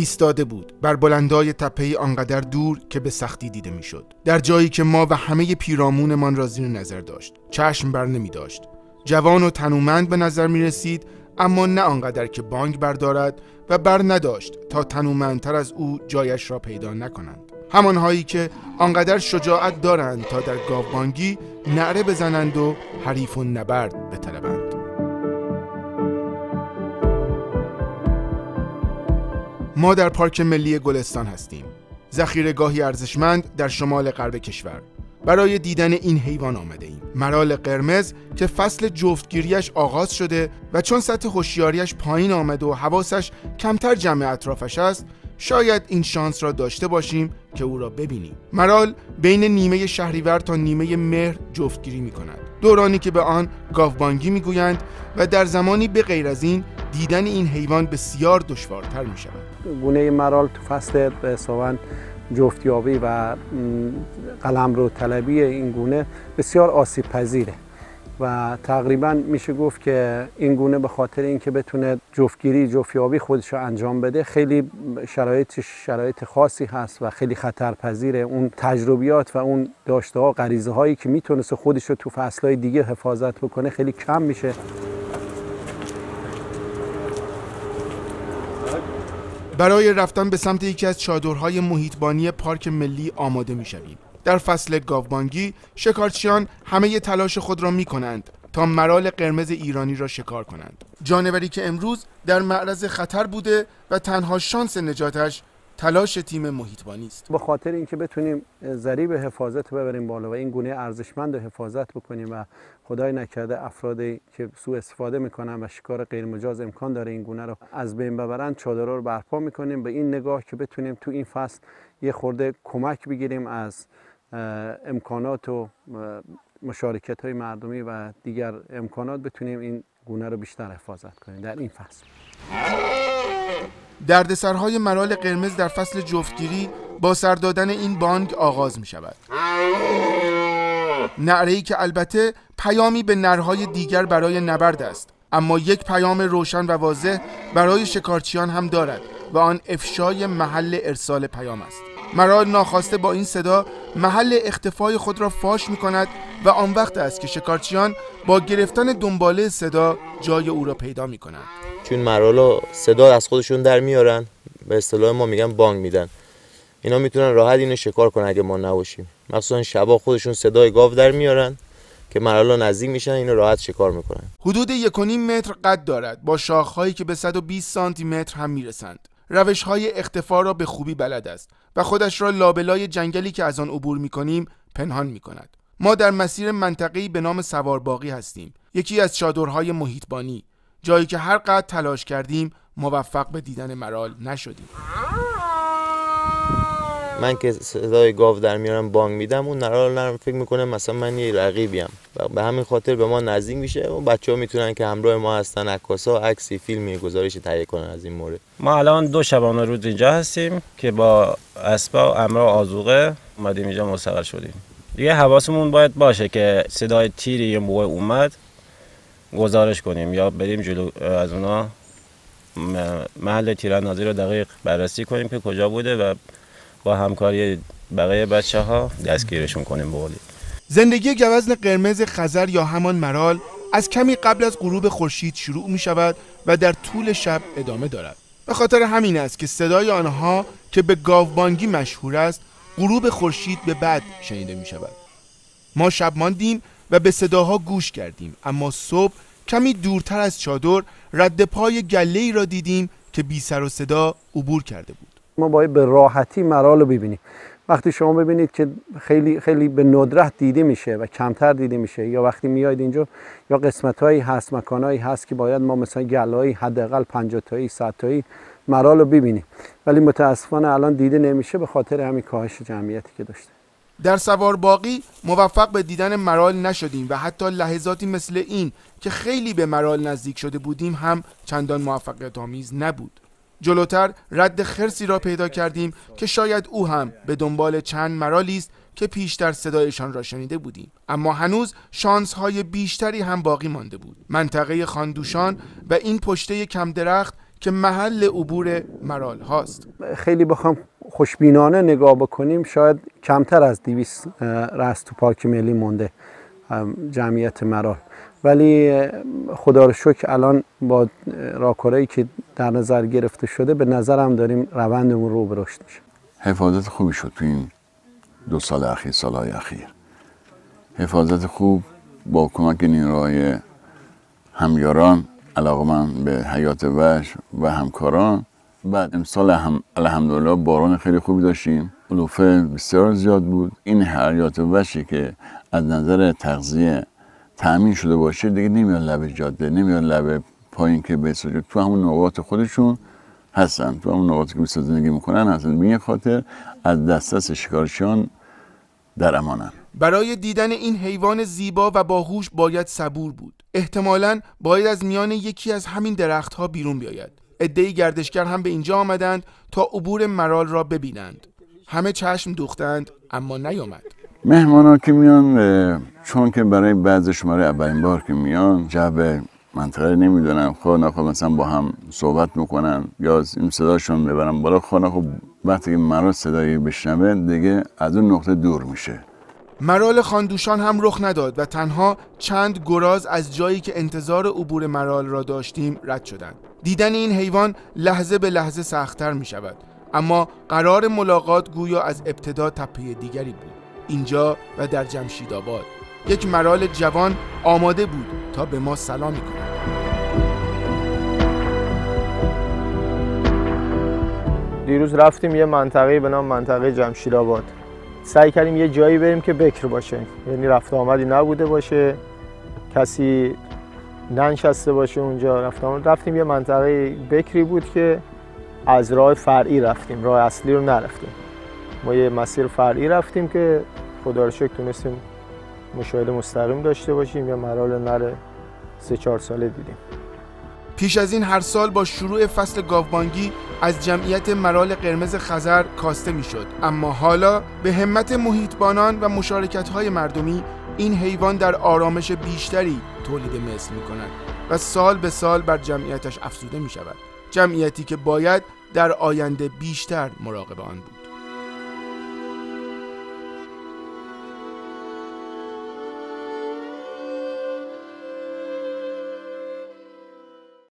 ایستاده بود بر بلندای تپه آنقدر دور که به سختی دیده می‌شد. در جایی که ما و همه پیرامونمان را زیر نظر داشت. چشم بر نمی داشت جوان و تنومند به نظر می رسید اما نه آنقدر که بانگ بردارد و بر نداشت تا تنومندتر از او جایش را پیدا نکنند. همانهایی که آنقدر شجاعت دارند تا در گاوبانگی نعره بزنند و حریف و نبرد بطلبند ما در پارک ملی گلستان هستیم. ذخیره گاهی ارزشمند در شمال غرب کشور. برای دیدن این حیوان آمده ایم. مرال قرمز که فصل جفتگیریش آغاز شده و چون سطح هوشیاریش پایین آمده و حواسش کمتر جمع اطرافش است شاید این شانس را داشته باشیم که او را ببینیم. مرال بین نیمه شهریور تا نیمه مهر جفتگیری می کند دورانی که به آن گاوبانگی می گویند و در زمانی به غیر از این دیدن این حیوان بسیار دشوارتر می شود گونه مرال تو فصل سوان جفتیابی و قلم رو طلبی این گونه بسیار آسیب پذیره و تقریبا میشه گفت که این گونه به خاطر اینکه بتونه جفتگیری جفتیابی خودش رو انجام بده خیلی شرایط شرایط خاصی هست و خیلی خطرپذیره. اون تجربیات و اون داشته ها غریزه هایی که می‌تونست خودش رو تو فصلهای دیگه حفاظت بکنه خیلی کم میشه. برای رفتن به سمت یکی از چادرهای محیطبانی پارک ملی آماده می‌شویم. در فصل گاوبانگی شکارچیان همه تلاش خود را می کنند تا مرال قرمز ایرانی را شکار کنند. جانوری که امروز در معرض خطر بوده و تنها شانس نجاتش تلاش تیم محیطبانی است. به خاطر اینکه بتونیم ذریب حفاظت ببریم بالا و این گونه ارزشمند رو حفاظت بکنیم و خدای نکرده افرادی که سوء استفاده می‌کنن و شکار غیر مجاز امکان داره این گونه رو از بین ببرن چادرها رو برپا می‌کنیم. به این نگاه که بتونیم تو این فصل یه خورده کمک بگیریم از امکانات و مشارکت های مردمی و دیگر امکانات بتونیم این گونه رو بیشتر حفاظت کنیم در این فصل. دردسرهای مرال قرمز در فصل جفتگیری با سر دادن این بانگ آغاز می شود نعره که البته پیامی به نرهای دیگر برای نبرد است اما یک پیام روشن و واضح برای شکارچیان هم دارد و آن افشای محل ارسال پیام است. مرال ناخواسته با این صدا محل اختفای خود را فاش می کند و آن وقت است که شکارچیان با گرفتن دنباله صدا جای او را پیدا می کنند چون مرال صدا از خودشون در میارن به اصطلاح ما میگن بانگ میدن. اینا می‌تونن راحت اینو شکار کنن اگه ما نباشیم. مخصوصا شبا خودشون صدای گاو در میارن که مرالا نزدیک میشن اینو راحت شکار می‌کنن. حدود 1.5 متر قد دارد. با شاخهایی که به 120 سانتی متر هم می‌رسند. روش های اختفا را به خوبی بلد است و خودش را لابلای جنگلی که از آن عبور می کنیم پنهان می کند. ما در مسیر منطقه‌ای به نام سوارباقی هستیم یکی از چادرهای محیطبانی جایی که هر قدر تلاش کردیم موفق به دیدن مرال نشدیم من که صدای گاو در میارم بانگ میدم اون نرال نرم فکر می‌کنه مثلا من یه رقیبیم. به همین خاطر به ما نزدیک میشه و بچه ها می‌تونن که همراه ما هستن عکاسا عکسی فیلمی گزارش تهیه کنن از این مورد. ما الان دو شبانه روز اینجا هستیم که با اسبا و امرا آزوقه اومدیم اینجا مستقر شدیم. دیگه حواسمون باید باشه که صدای تیری یه موقع اومد گزارش کنیم یا بریم جلو از اونا محل تیراندازی رو دقیق بررسی کنیم که کجا بوده و با همکاری بقیه بچه ها دستگیرشون کنیم بولی زندگی گوزن قرمز خزر یا همان مرال از کمی قبل از غروب خورشید شروع می شود و در طول شب ادامه دارد. به خاطر همین است که صدای آنها که به گاوبانگی مشهور است غروب خورشید به بعد شنیده می شود ما شب ماندیم و به صداها گوش کردیم اما صبح کمی دورتر از چادر رد پای گله را دیدیم که بی سر و صدا عبور کرده بود. ما باید به راحتی مرال رو ببینیم. وقتی شما ببینید که خیلی خیلی به ندرت دیده میشه و کمتر دیده میشه یا وقتی میاید اینجا یا قسمت هایی هست مکان هایی هست که باید ما مثلا گلایی حداقل 50 تایی 100 تایی مرال رو ببینیم. ولی متاسفانه الان دیده نمیشه به خاطر همین کاهش جمعیتی که داشته. در سوار باقی موفق به دیدن مرال نشدیم و حتی لحظاتی مثل این که خیلی به مرال نزدیک شده بودیم هم چندان موفقیت آمیز نبود. جلوتر رد خرسی را پیدا کردیم که شاید او هم به دنبال چند مرالی است که پیشتر صدایشان را شنیده بودیم. اما هنوز شانس های بیشتری هم باقی مانده بود. منطقه خاندوشان و این پشته کم درخت که محل عبور مرال هاست. خیلی بخوام خوشبینانه نگاه بکنیم. شاید کمتر از 200 رست تو پارک ملی مونده جمعیت مرال ولی خدا رو شکر الان با راکورایی که در نظر گرفته شده به نظرم داریم روندمون رو به رشد میشه حفاظت خوبی شد تو این دو سال اخیر سالهای اخیر. حفاظت خوب با کمک نیروهای همیاران علاقه من به حیات وحش و همکاران. بعد امسال هم الحمدلله باران خیلی خوبی داشتیم. علوفه بسیار زیاد بود. این حیات وحشی که از نظر تغذیه تأمین شده باشه دیگه نمیاد لب جاده نمیاد لب پایین که به تو همون نقاط خودشون هستن. تو همون نقاطی که زندگی می‌کنن هستن. به خاطر از دسترس شکارچیان در امانن. برای دیدن این حیوان زیبا و باهوش باید صبور بود. احتمالا باید از میان یکی از همین درختها بیرون بیاید. عدهای گردشگر هم به اینجا آمدند تا عبور مرال را ببینند. همه چشم دوختند اما نیامد. مهمان که میان چون که برای بعض شماره اولین بار که میان جب منطقه نمی‌دونم. خود نخواه مثلا با هم صحبت می‌کنن یا این صداشون ببرن بالا. خود خب وقتی که مرال صدایی بشنوه دیگه از اون نقطه دور میشه. مرال خاندوشان هم رخ نداد و تنها چند گراز از جایی که انتظار عبور مرال را داشتیم رد شدند. دیدن این حیوان لحظه به لحظه سختتر می شود اما قرار ملاقات گویا از ابتدا تپه دیگری بود. اینجا و در جمشید آباد یک مرال جوان آماده بود تا به ما سلامی کند. دیروز رفتیم یه منطقه به نام منطقه جمشید آباد سعی کردیم یه جایی بریم که بکر باشه. یعنی رفت آمدی نبوده باشه. کسی ننشسته باشه اونجا رفت آمد. رفتیم یه منطقه بکری بود که از راه فرعی رفتیم. راه اصلی رو نرفتیم. ما یه مسیر فرعی رفتیم که خدا رو شکر تونستیم مشاهده مستقیم داشته باشیم یا مرال نر سه چهار ساله دیدیم. پیش از این هر سال با شروع فصل گاوبانگی از جمعیت مرال قرمز خزر کاسته می‌شد. اما حالا به همت محیطبانان و مشارکت های مردمی این حیوان در آرامش بیشتری تولید مثل می کند و سال به سال بر جمعیتش افزوده می شود جمعیتی که باید در آینده بیشتر مراقب آن بود.